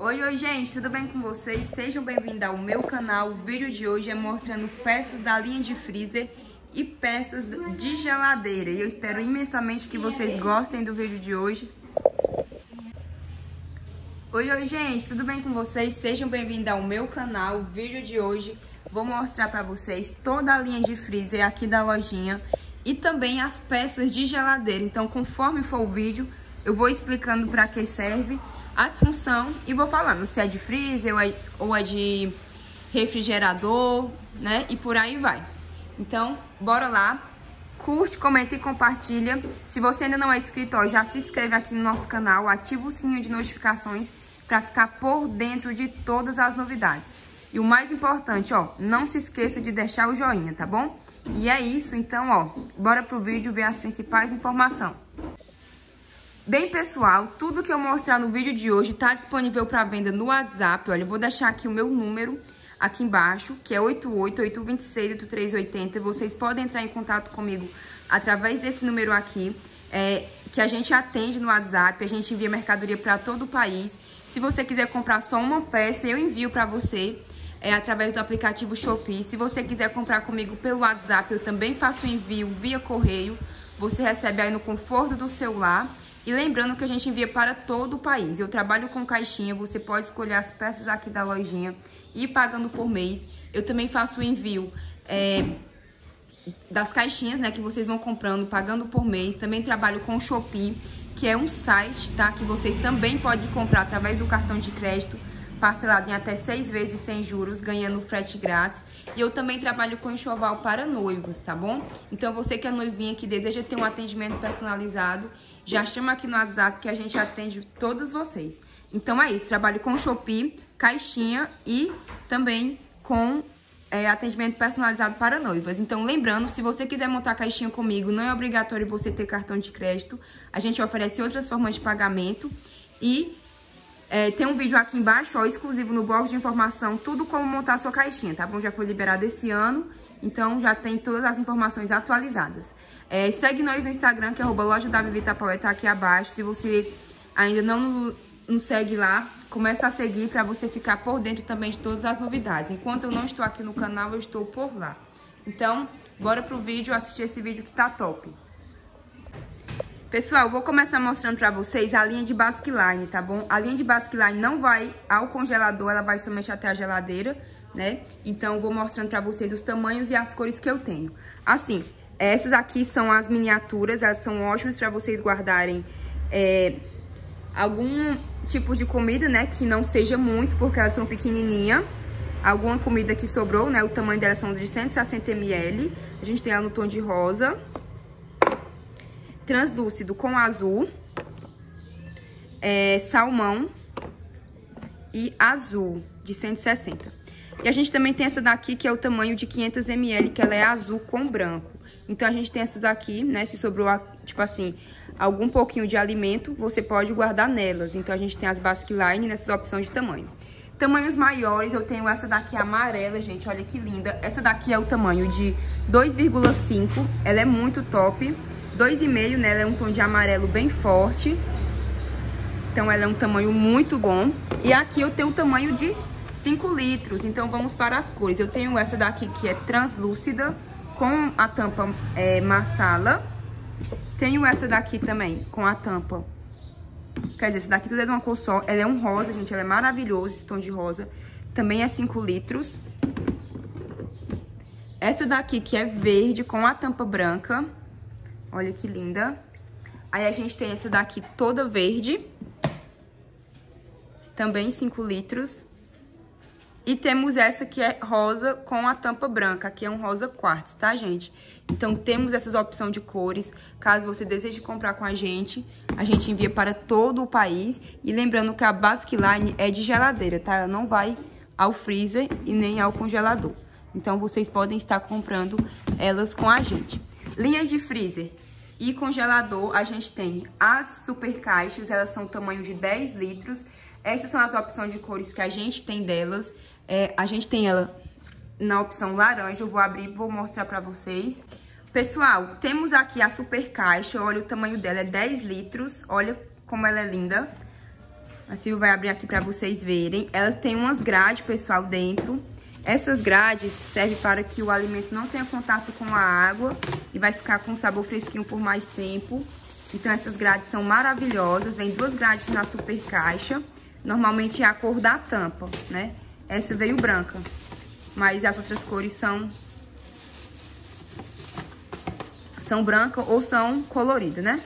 Oi, oi, gente, tudo bem com vocês? Sejam bem-vindos ao meu canal. O vídeo de hoje é mostrando peças da linha de freezer e peças de geladeira. E eu espero imensamente que vocês gostem do vídeo de hoje. Oi, oi, gente, tudo bem com vocês? Sejam bem-vindos ao meu canal. O vídeo de hoje vou mostrar para vocês toda a linha de freezer aqui da lojinha e também as peças de geladeira. Então, conforme for o vídeo, eu vou explicando para que serve as funções e vou falando se é de freezer ou é, ou é de refrigerador, né? E por aí vai. Então, bora lá. Curte, comenta e compartilha. Se você ainda não é inscrito, ó, já se inscreve aqui no nosso canal, ativa o sininho de notificações para ficar por dentro de todas as novidades. E o mais importante, ó, não se esqueça de deixar o joinha, tá bom? E é isso, então, ó, bora pro vídeo ver as principais informações. Bem, pessoal, tudo que eu mostrar no vídeo de hoje está disponível para venda no WhatsApp. Olha, eu vou deixar aqui o meu número aqui embaixo, que é 88-826-8380. Vocês podem entrar em contato comigo através desse número aqui, é, que a gente atende no WhatsApp. A gente envia mercadoria para todo o país. Se você quiser comprar só uma peça, eu envio para você. É, através do aplicativo Shopee. Se você quiser comprar comigo pelo WhatsApp, eu também faço envio via correio. Você recebe aí no conforto do celular. E lembrando que a gente envia para todo o país. Eu trabalho com caixinha, você pode escolher as peças aqui da lojinha e ir pagando por mês. Eu também faço o envio é, das caixinhas, né, que vocês vão comprando, pagando por mês. Também trabalho com o Shopee, que é um site, tá, que vocês também podem comprar através do cartão de crédito, parcelado em até seis vezes sem juros, ganhando frete grátis. E eu também trabalho com enxoval para noivos, tá bom? Então, você que é noivinha que deseja ter um atendimento personalizado, já chama aqui no WhatsApp que a gente atende todos vocês. Então, é isso. Trabalho com Shopee, caixinha e também com é, atendimento personalizado para noivas. Então, lembrando, se você quiser montar caixinha comigo, não é obrigatório você ter cartão de crédito. A gente oferece outras formas de pagamento e é, tem um vídeo aqui embaixo, ó, exclusivo no blog de informação, tudo como montar sua caixinha, tá bom? Já foi liberado esse ano, então já tem todas as informações atualizadas. É, segue nós no Instagram, que é arroba loja da Vivi Tapaué, tá aqui abaixo. Se você ainda não nos segue lá, começa a seguir para você ficar por dentro também de todas as novidades. Enquanto eu não estou aqui no canal, eu estou por lá. Então, bora pro vídeo, assistir esse vídeo que tá top. Pessoal, vou começar mostrando pra vocês a linha de basquiline, tá bom? A linha de basquiline não vai ao congelador, ela vai somente até a geladeira, né? Então, vou mostrando pra vocês os tamanhos e as cores que eu tenho. Assim, essas aqui são as miniaturas, elas são ótimas pra vocês guardarem é, algum tipo de comida, né? Que não seja muito, porque elas são pequenininha. Alguma comida que sobrou, né? O tamanho delas são de 160 ml. A gente tem ela no tom de rosa translúcido com azul, é, salmão e azul de 160. E a gente também tem essa daqui que é o tamanho de 500 ml, que ela é azul com branco. Então a gente tem essa daqui, né, se sobrou, tipo assim, algum pouquinho de alimento, você pode guardar nelas. Então a gente tem as Basque Line nessas opções de tamanho. Tamanhos maiores, eu tenho essa daqui amarela, gente, olha que linda. Essa daqui é o tamanho de 2,5, ela é muito top. 2,5, né? Ela é um tom de amarelo bem forte. Então, ela é um tamanho muito bom. E aqui eu tenho o tamanho de 5 litros. Então, vamos para as cores. Eu tenho essa daqui que é translúcida, com a tampa é, marsala. Tenho essa daqui também, com a tampa. Quer dizer, essa daqui tudo é de uma cor só. Ela é um rosa, gente. Ela é maravilhosa, esse tom de rosa. Também é 5 litros. Essa daqui que é verde, com a tampa branca. Olha que linda. Aí a gente tem essa daqui toda verde. Também 5 litros. E temos essa que é rosa com a tampa branca. Aqui é um rosa quartz, tá, gente? Então, temos essas opções de cores. Caso você deseje comprar com a gente, a gente envia para todo o país. E lembrando que a Basque Line é de geladeira, tá? Ela não vai ao freezer e nem ao congelador. Então, vocês podem estar comprando elas com a gente. Linha de freezer e congelador, a gente tem as super caixas, elas são tamanho de 10 litros. Essas são as opções de cores que a gente tem delas. É, a gente tem ela na opção laranja, eu vou abrir e vou mostrar pra vocês. Pessoal, temos aqui a super caixa, olha o tamanho dela, é 10 litros, olha como ela é linda. A Silvia vai abrir aqui pra vocês verem. Ela tem umas grades, pessoal, dentro. Essas grades servem para que o alimento não tenha contato com a água e vai ficar com sabor fresquinho por mais tempo. Então, essas grades são maravilhosas. Vem duas grades na super caixa. Normalmente é a cor da tampa, né? Essa veio branca, mas as outras cores são são branca ou são coloridas, né?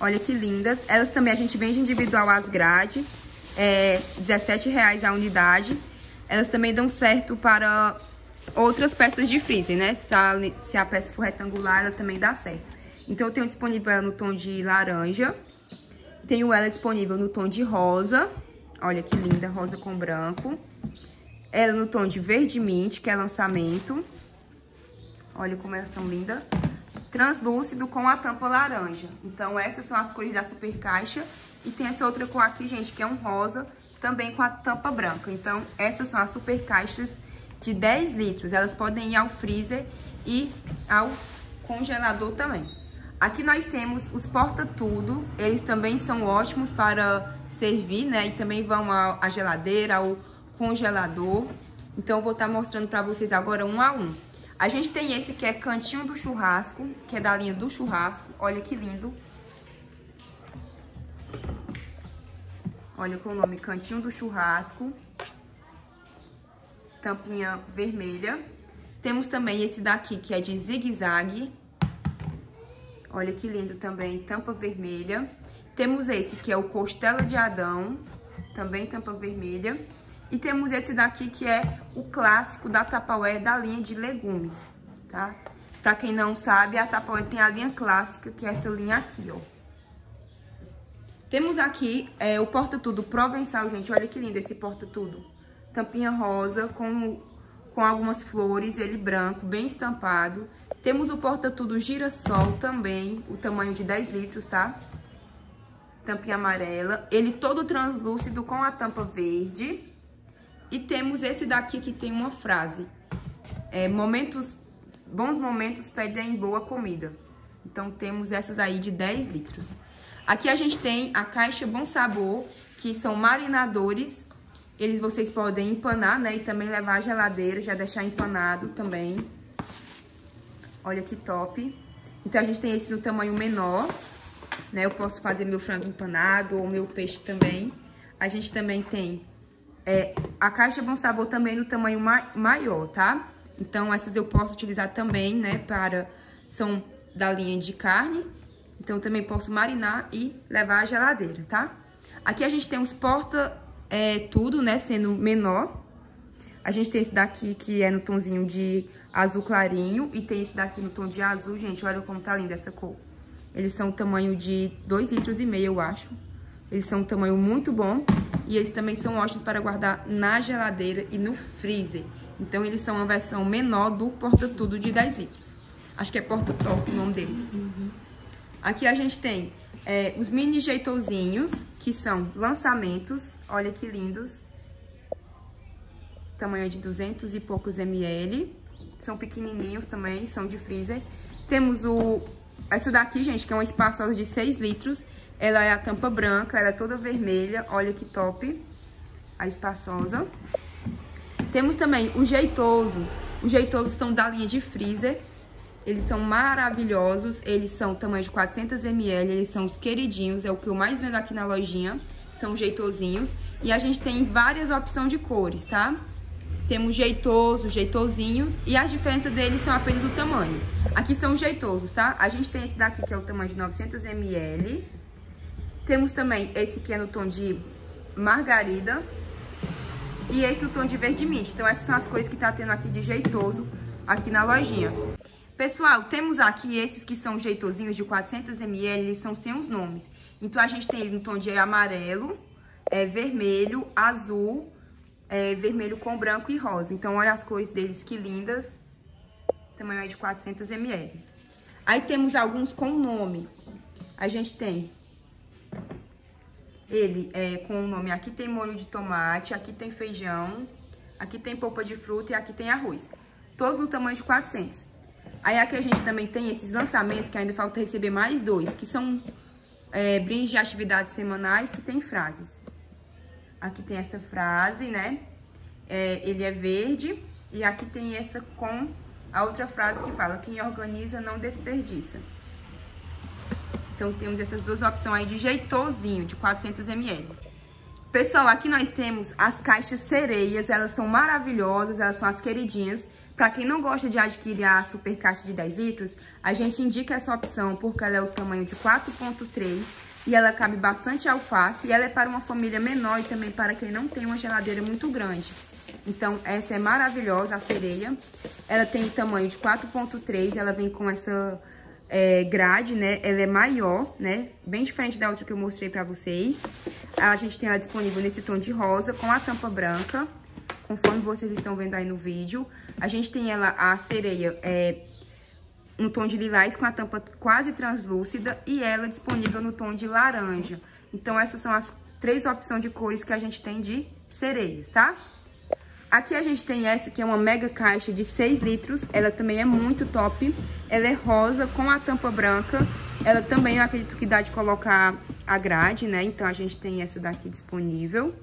Olha que lindas. Elas também a gente vende individual as grades, é R$17,00 a unidade. Elas também dão certo para outras peças de freezer, né? Se a, se a peça for retangular, ela também dá certo. Então, eu tenho disponível ela no tom de laranja. Tenho ela disponível no tom de rosa. Olha que linda, rosa com branco. Ela no tom de verde mint, que é lançamento. Olha como elas estão lindas. Translúcido com a tampa laranja. Então, essas são as cores da super caixa. E tem essa outra cor aqui, gente, que é um rosa, também com a tampa branca. Então, essas são as super caixas de 10 litros. Elas podem ir ao freezer e ao congelador também. Aqui nós temos os porta-tudo, eles também são ótimos para servir, né? E também vão à geladeira, ao congelador. Então, eu vou estar mostrando para vocês agora um a um. A gente tem esse que é cantinho do churrasco, que é da linha do churrasco. Olha que lindo. Olha com o nome cantinho do churrasco. Tampinha vermelha. Temos também esse daqui, que é de zigue-zague. Olha que lindo também, tampa vermelha. Temos esse que é o Costela de Adão, também tampa vermelha. E temos esse daqui que é o clássico da Tapaué da linha de legumes, tá? Pra quem não sabe, a Tapaué tem a linha clássica, que é essa linha aqui, ó. Temos aqui é, o porta-tudo provençal, gente. Olha que lindo esse porta-tudo. Tampinha rosa com, com algumas flores, ele branco, bem estampado. Temos o porta-tudo girassol também, o tamanho de 10 litros, tá? Tampinha amarela. Ele todo translúcido com a tampa verde. E temos esse daqui que tem uma frase. É, momentos, bons momentos pedem boa comida. Então, temos essas aí de 10 litros. Aqui a gente tem a caixa Bom Sabor, que são marinadores. Eles vocês podem empanar, né? E também levar à geladeira, já deixar empanado também. Olha que top. Então, a gente tem esse no tamanho menor, né? Eu posso fazer meu frango empanado ou meu peixe também. A gente também tem é, a caixa Bom Sabor também no tamanho ma maior, tá? Então, essas eu posso utilizar também, né, para... São da linha de carne. Então, também posso marinar e levar à geladeira, tá? Aqui a gente tem os porta é, tudo, né, sendo menor. A gente tem esse daqui que é no tomzinho de azul clarinho. E tem esse daqui no tom de azul, gente. Olha como tá linda essa cor. Eles são o tamanho de 2 litros e meio, eu acho. Eles são um tamanho muito bom. E eles também são ótimos para guardar na geladeira e no freezer. Então, eles são uma versão menor do porta-tudo de 10 litros. Acho que é porta-top o nome deles. Uhum. Aqui a gente tem é, os mini jeitozinhos, que são lançamentos. Olha que lindos. Tamanho de 200 e poucos ml. São pequenininhos também, são de freezer. Temos o... Essa daqui, gente, que é uma espaçosa de 6 litros. Ela é a tampa branca, ela é toda vermelha. Olha que top. A espaçosa. Temos também os jeitosos. Os jeitosos são da linha de freezer. Eles são maravilhosos. Eles são tamanho de 400 ml. Eles são os queridinhos. É o que eu mais vendo aqui na lojinha. São jeitosinhos. E a gente tem várias opções de cores, tá? Temos jeitosos, jeitosinhos e as diferenças deles são apenas o tamanho. Aqui são os jeitosos, tá? A gente tem esse daqui que é o tamanho de 900 ml. Temos também esse que é no tom de margarida e esse no tom de verde mint. Então essas são as cores que tá tendo aqui de jeitoso aqui na lojinha. Pessoal, temos aqui esses que são jeitosinhos de 400 ml, eles são sem os nomes. Então a gente tem ele no tom de amarelo, é, vermelho, azul é, vermelho com branco e rosa. Então, olha as cores deles, que lindas. Tamanho é de 400 ml. Aí temos alguns com nome. A gente tem ele é, com o nome, aqui tem molho de tomate, aqui tem feijão, aqui tem polpa de fruta e aqui tem arroz. Todos no tamanho de 400. Aí aqui a gente também tem esses lançamentos, que ainda falta receber mais dois, que são é, brindes de atividades semanais que tem frases. Aqui tem essa frase, né? É, ele é verde. E aqui tem essa com a outra frase que fala, quem organiza não desperdiça. Então, temos essas duas opções aí de jeitosinho, de 400 ml. Pessoal, aqui nós temos as caixas sereias, elas são maravilhosas, elas são as queridinhas. Para quem não gosta de adquirir a super caixa de 10 litros, a gente indica essa opção porque ela é o tamanho de 4.3 e ela cabe bastante alface e ela é para uma família menor e também para quem não tem uma geladeira muito grande. Então, essa é maravilhosa, a sereia. Ela tem o tamanho de 4.3, ela vem com essa é, grade, né? Ela é maior, né? Bem diferente da outra que eu mostrei pra vocês. A gente tem ela disponível nesse tom de rosa, com a tampa branca, conforme vocês estão vendo aí no vídeo. A gente tem ela, a sereia, é, no tom de lilás, com a tampa quase translúcida, e ela disponível no tom de laranja. Então, essas são as três opções de cores que a gente tem de sereias, tá? Aqui a gente tem essa, que é uma mega caixa de 6 litros. Ela também é muito top. Ela é rosa com a tampa branca. Ela também, eu acredito que dá de colocar a grade, né? Então, a gente tem essa daqui disponível.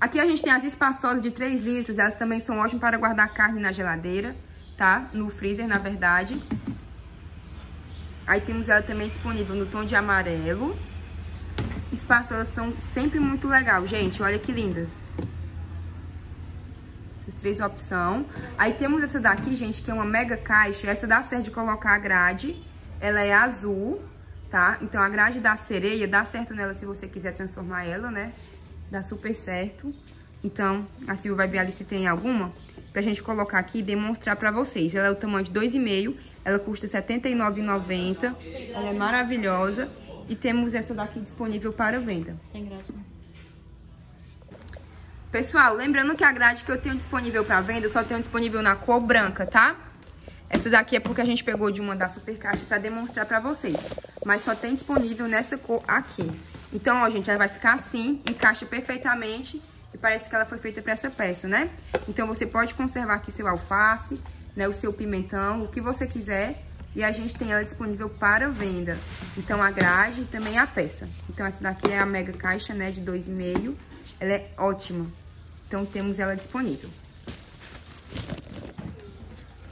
Aqui a gente tem as espaçosas de 3 litros. Elas também são ótimas para guardar carne na geladeira, tá? No freezer, na verdade. Aí temos ela também disponível no tom de amarelo. Espátulas são sempre muito legal, gente. Olha que lindas. Essas três opções. Aí temos essa daqui, gente, que é uma mega caixa. Essa dá certo de colocar a grade. Ela é azul, tá? Então a grade da sereia dá certo nela se você quiser transformar ela, né? Dá super certo. Então, a Silvia vai ver ali se tem alguma pra gente colocar aqui e demonstrar pra vocês. Ela é o tamanho de 2,5 ela custa R$ 79,90. Ela é maravilhosa. E temos essa daqui disponível para venda. Tem né? Pessoal, lembrando que a grade que eu tenho disponível para venda, eu só tenho disponível na cor branca, tá? Essa daqui é porque a gente pegou de uma da Super Caixa para demonstrar para vocês. Mas só tem disponível nessa cor aqui. Então, ó, gente, ela vai ficar assim, encaixa perfeitamente. E parece que ela foi feita para essa peça, né? Então, você pode conservar aqui seu alface, né, o seu pimentão, o que você quiser. E a gente tem ela disponível para venda. Então, a grade e também a peça. Então, essa daqui é a mega caixa, né, de 2,5. Ela é ótima. Então, temos ela disponível.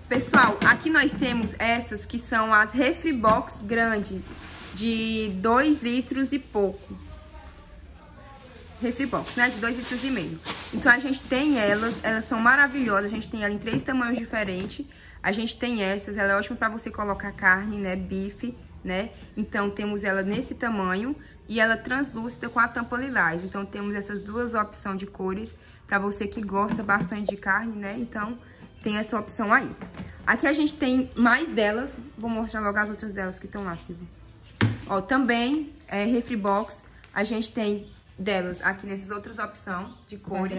Pessoal, aqui nós temos essas que são as Refribox grande, de 2 litros e pouco. Refribox, né? De 2 litros e meio. Então, a gente tem elas, elas são maravilhosas. A gente tem ela em três tamanhos diferentes. A gente tem essas, ela é ótima para você colocar carne, né? Bife, né? Então, temos ela nesse tamanho e ela translúcida com a tampa lilás. Então, temos essas duas opções de cores para você que gosta bastante de carne, né? Então, tem essa opção aí. Aqui a gente tem mais delas. Vou mostrar logo as outras delas que estão lá, Silvia. Ó, também é Refribox. A gente tem delas aqui nessas outras opções de cores.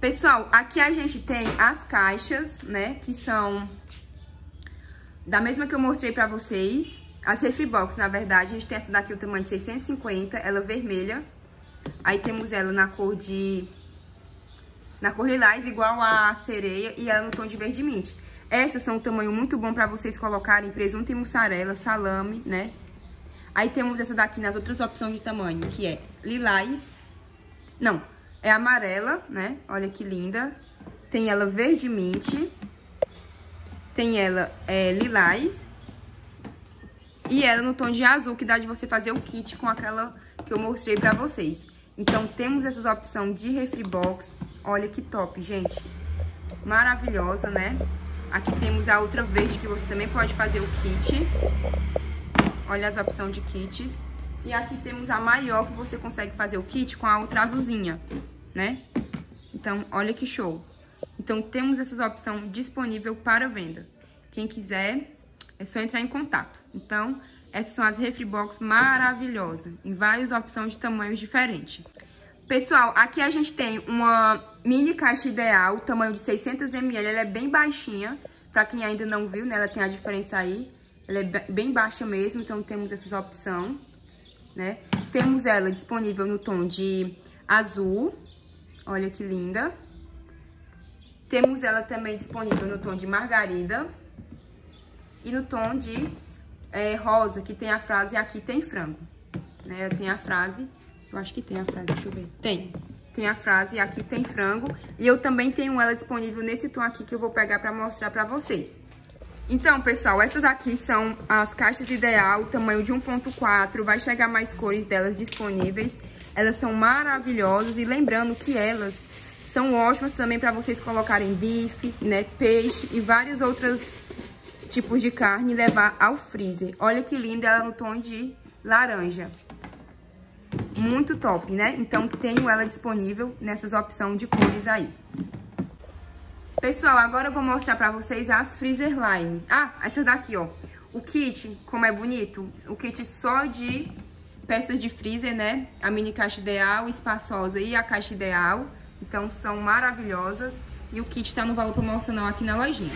Pessoal, aqui a gente tem as caixas, né, que são da mesma que eu mostrei pra vocês. As Refribox, na verdade, a gente tem essa daqui, o tamanho de 650, ela vermelha. Aí temos ela na cor de... Na cor lilás, igual a sereia, e ela no tom de verde mint. Essas são um tamanho muito bom pra vocês colocarem presunto e mussarela, salame, né? Aí temos essa daqui nas outras opções de tamanho, que é lilás. Não, é amarela, né? Olha que linda. Tem ela verde mint. Tem ela é, lilás. E ela no tom de azul, que dá de você fazer o kit com aquela que eu mostrei pra vocês. Então, temos essas opções de refribox. Olha que top, gente. Maravilhosa, né? Aqui temos a outra verde, que você também pode fazer o kit. Olha as opções de kits. E aqui temos a maior, que você consegue fazer o kit com a outra azulzinha, né? Então, olha que show. Então, temos essas opções disponível para venda. Quem quiser, é só entrar em contato. Então, essas são as Refribox maravilhosas, em várias opções de tamanhos diferentes. Pessoal, aqui a gente tem uma mini caixa ideal, tamanho de 600ml, ela é bem baixinha. Pra quem ainda não viu, né, ela tem a diferença aí. Ela é bem baixa mesmo, então temos essa opção, né? Temos ela disponível no tom de azul. Olha que linda. Temos ela também disponível no tom de margarida e no tom de é, rosa, que tem a frase aqui tem frango. Né? Tem a frase, eu acho que tem a frase, deixa eu ver. Tem, tem a frase aqui tem frango. E eu também tenho ela disponível nesse tom aqui que eu vou pegar pra mostrar pra vocês. Então, pessoal, essas aqui são as caixas ideal, tamanho de 1.4, vai chegar mais cores delas disponíveis. Elas são maravilhosas e lembrando que elas são ótimas também para vocês colocarem bife, né, peixe e vários outros tipos de carne e levar ao freezer. Olha que linda ela no tom de laranja. Muito top, né? Então, tenho ela disponível nessas opções de cores aí. Pessoal, agora eu vou mostrar pra vocês as Freezer Line. Ah, essa daqui, ó. O kit, como é bonito, o kit só de peças de freezer, né? A mini caixa ideal, espaçosa e a caixa ideal. Então, são maravilhosas. E o kit tá no valor promocional aqui na lojinha.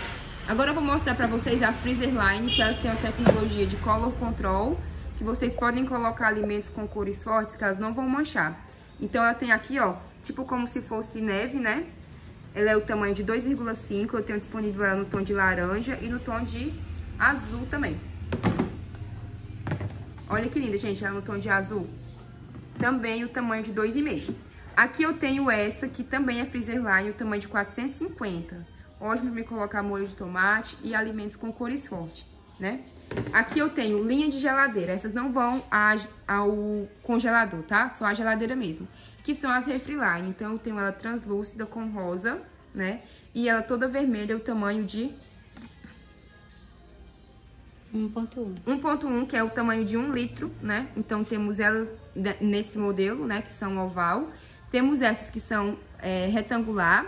Agora eu vou mostrar pra vocês as Freezer Line, que elas têm a tecnologia de Color Control, que vocês podem colocar alimentos com cores fortes, que elas não vão manchar. Então, ela tem aqui, ó, tipo como se fosse neve, né? Ela é o tamanho de 2,5, eu tenho disponível ela no tom de laranja e no tom de azul também. Olha que linda, gente, ela no tom de azul. Também o tamanho de 2,5. Aqui eu tenho essa, que também é freezer line, o tamanho de 450. Ótimo para me colocar molho de tomate e alimentos com cores fortes, né? Aqui eu tenho linha de geladeira. Essas não vão ao congelador, tá? Só a geladeira mesmo que são as Refriline. Então, eu tenho ela translúcida com rosa, né? E ela toda vermelha, o tamanho de... 1.1. 1.1, que é o tamanho de 1 litro, né? Então, temos elas nesse modelo, né? Que são oval. Temos essas que são é, retangular,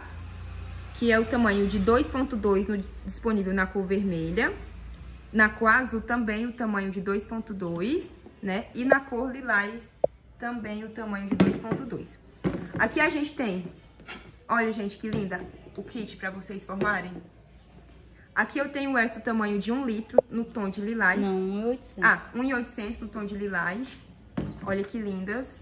que é o tamanho de 2.2 disponível na cor vermelha. Na cor azul também o tamanho de 2.2, né? E na cor lilás também o tamanho de 2.2. Aqui a gente tem, olha gente que linda, o kit para vocês formarem. Aqui eu tenho essa o tamanho de 1 litro no tom de lilás. Não, 1.800. Ah, 1.800 no tom de lilás. Olha que lindas.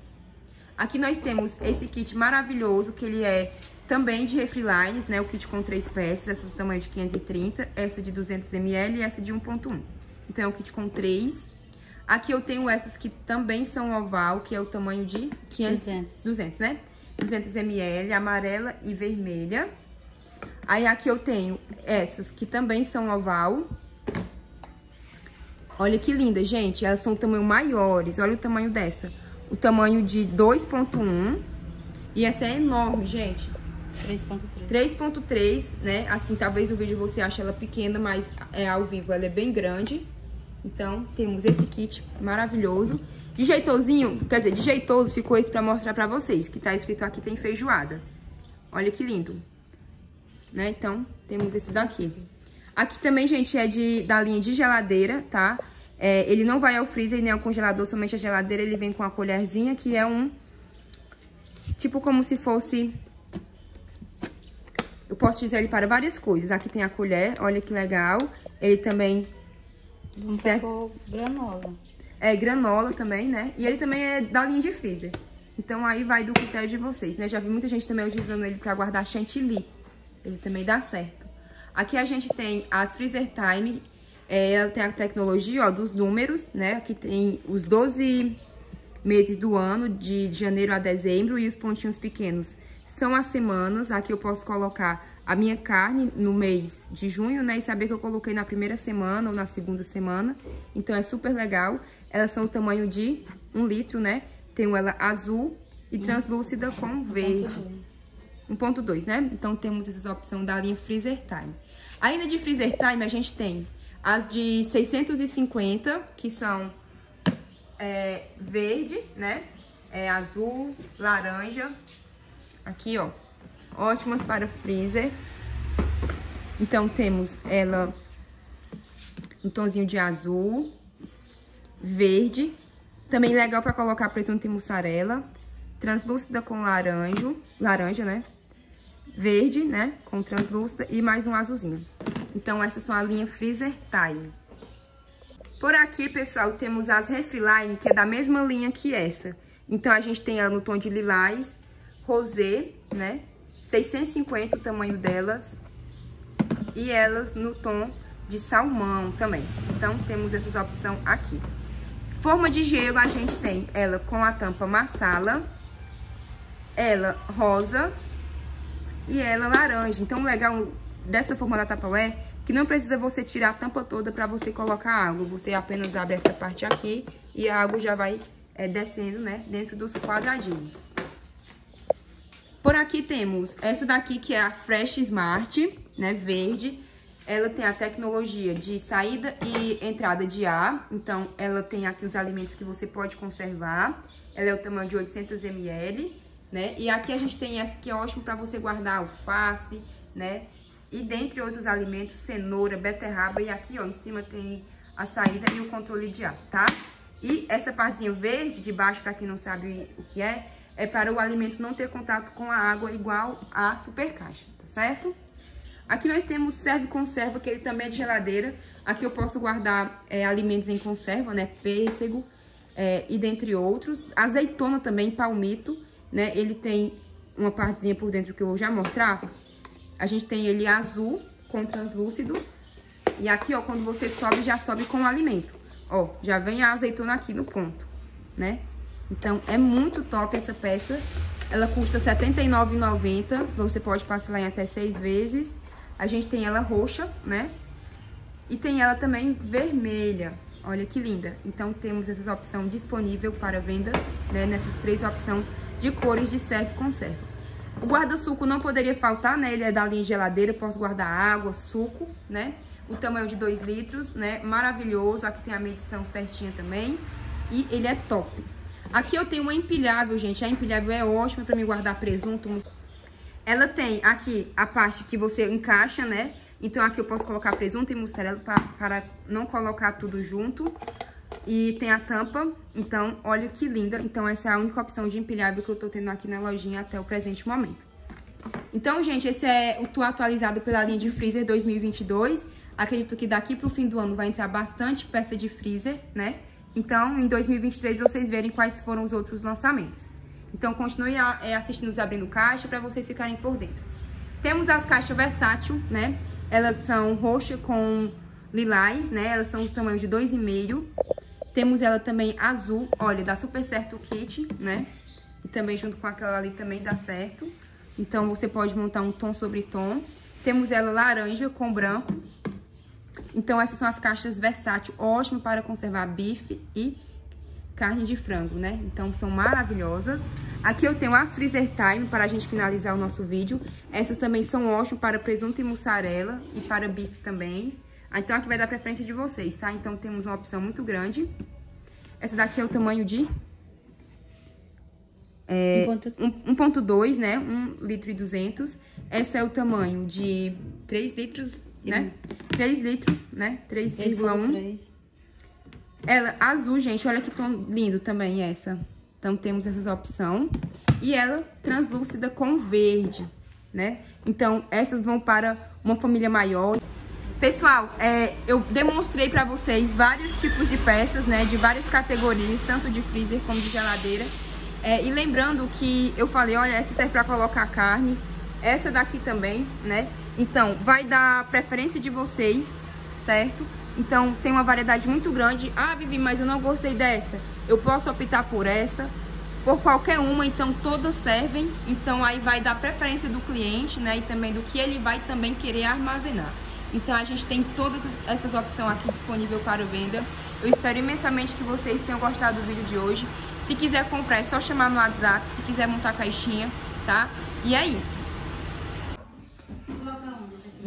Aqui nós temos esse kit maravilhoso, que ele é também de refrilines, né? O kit com três peças, essa do tamanho de 530, essa de 200ml e essa de 1.1. Então, é um kit com três. Aqui eu tenho essas que também são oval, que é o tamanho de 500, 200, 200 né? 200 ml, amarela e vermelha. Aí aqui eu tenho essas que também são oval. Olha que linda, gente. Elas são tamanho maiores. Olha o tamanho dessa. O tamanho de 2.1. E essa é enorme, gente. 3.3. 3.3, né? Assim, talvez o vídeo você ache ela pequena, mas é ao vivo ela é bem grande. Então, temos esse kit maravilhoso. De jeitosinho, quer dizer, de jeitoso ficou esse pra mostrar pra vocês, que tá escrito aqui tem feijoada. Olha que lindo. Né? Então, temos esse daqui. Aqui também, gente, é de, da linha de geladeira, tá? É, ele não vai ao freezer nem ao congelador, somente a geladeira. Ele vem com a colherzinha, que é um... Tipo como se fosse... Eu posso dizer ele para várias coisas. Aqui tem a colher, olha que legal. Ele também um granola. É, granola também, né? E ele também é da linha de freezer. Então aí vai do critério de vocês, né? Já vi muita gente também utilizando ele pra guardar chantilly. Ele também dá certo. Aqui a gente tem as Freezer Time. É, ela tem a tecnologia, ó, dos números, né? Aqui tem os 12 meses do ano, de janeiro a dezembro, e os pontinhos pequenos são as semanas. Aqui eu posso colocar a minha carne no mês de junho, né? E saber que eu coloquei na primeira semana ou na segunda semana. Então, é super legal. Elas são o tamanho de um litro, né? Tenho ela azul e translúcida com verde. 1.2, né? Então, temos essa opção da linha Freezer Time. Ainda de Freezer Time, a gente tem as de 650, que são é, verde, né? É azul, laranja. Aqui, ó ótimas para freezer. Então, temos ela um tonzinho de azul, verde. Também legal para colocar presunto e mussarela. Translúcida com laranjo, laranja, né? Verde, né? Com translúcida e mais um azulzinho. Então, essas são a linha Freezer Time. Por aqui, pessoal, temos as Refline, que é da mesma linha que essa. Então, a gente tem ela no tom de lilás, rosé, né? 650 o tamanho delas. E elas no tom de salmão também. Então, temos essas opções aqui. Forma de gelo, a gente tem ela com a tampa massala, ela rosa e ela laranja. Então, o legal dessa forma da Tupperware que não precisa você tirar a tampa toda para você colocar água. Você apenas abre essa parte aqui e a água já vai é, descendo, né, dentro dos quadradinhos. Por aqui temos essa daqui que é a Fresh Smart, né, verde. Ela tem a tecnologia de saída e entrada de ar. Então, ela tem aqui os alimentos que você pode conservar. Ela é o tamanho de 800 ml, né? E aqui a gente tem essa que é ótimo para você guardar alface, né? E dentre outros alimentos, cenoura, beterraba. E aqui, ó, em cima tem a saída e o controle de ar, tá? E essa partezinha verde de baixo, para quem não sabe o que é, é para o alimento não ter contato com a água igual a super caixa, tá certo? Aqui nós temos serve conserva, que ele também é de geladeira. Aqui eu posso guardar é, alimentos em conserva, né? Pêssego é, e dentre outros. Azeitona também, palmito, né? Ele tem uma partezinha por dentro que eu vou já mostrar. A gente tem ele azul com translúcido. E aqui, ó, quando você sobe, já sobe com o alimento. Ó, já vem a azeitona aqui no ponto, né? Então, é muito top essa peça. Ela custa R$ 79,90. Você pode parcelar em até seis vezes. A gente tem ela roxa, né? E tem ela também vermelha. Olha que linda. Então, temos essa opção disponível para venda, né? Nessas três opções de cores de serve conserva. O guarda-suco não poderia faltar, né? Ele é da linha geladeira, posso guardar água, suco, né? O tamanho de 2 litros, né? Maravilhoso. Aqui tem a medição certinha também. E ele é top. Aqui eu tenho uma empilhável, gente. A empilhável é ótima para me guardar presunto, ela tem aqui a parte que você encaixa, né? Então, aqui eu posso colocar presunto e mussarela pra, para não colocar tudo junto. E tem a tampa, então, olha que linda. Então, essa é a única opção de empilhável que eu tô tendo aqui na lojinha até o presente momento. Então, gente, esse é o tu atualizado pela linha de freezer 2022. Acredito que daqui pro fim do ano vai entrar bastante peça de freezer, né? Então, em 2023, vocês verem quais foram os outros lançamentos. Então, continue é, assistindo os Abrindo Caixa para vocês ficarem por dentro. Temos as caixas versátil, né? Elas são roxa com lilás, né? Elas são os tamanhos de 2,5. Temos ela também azul, olha, dá super certo o kit, né? E também junto com aquela ali também dá certo. Então, você pode montar um tom sobre tom. Temos ela laranja com branco. Então, essas são as caixas versátil, ótimo para conservar bife e carne de frango, né? Então, são maravilhosas. Aqui eu tenho as Freezer Time para a gente finalizar o nosso vídeo. Essas também são ótimas para presunto e mussarela e para bife também. Então, aqui vai dar preferência de vocês, tá? Então, temos uma opção muito grande. Essa daqui é o tamanho de... É, 1.2, né? 1 litro e 200. Essa é o tamanho de 3 litros, né? 3 litros, né? 3,1. Ela azul, gente, olha que tom lindo também essa. Então, temos essas opções. E ela translúcida com verde, né? Então, essas vão para uma família maior. Pessoal, é, eu demonstrei para vocês vários tipos de peças, né? De várias categorias, tanto de freezer como de geladeira. É, e lembrando que eu falei, olha, essa serve para colocar carne. Essa daqui também, né? Então, vai dar preferência de vocês, certo? Então, tem uma variedade muito grande. Ah, Vivi, mas eu não gostei dessa. Eu posso optar por essa, por qualquer uma, então todas servem. Então, aí vai dar preferência do cliente, né? E também do que ele vai também querer armazenar. Então, a gente tem todas essas opções aqui disponível para venda. Eu espero imensamente que vocês tenham gostado do vídeo de hoje. Se quiser comprar, é só chamar no WhatsApp. Se quiser montar caixinha, tá? E é isso.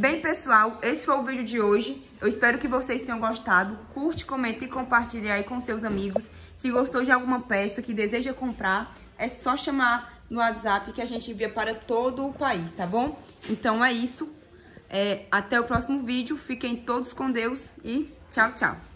Bem, pessoal, esse foi o vídeo de hoje. Eu espero que vocês tenham gostado. Curte, comente e compartilhe aí com seus amigos. Se gostou de alguma peça que deseja comprar, é só chamar no WhatsApp que a gente envia para todo o país, tá bom? Então é isso. É, até o próximo vídeo. Fiquem todos com Deus e tchau, tchau.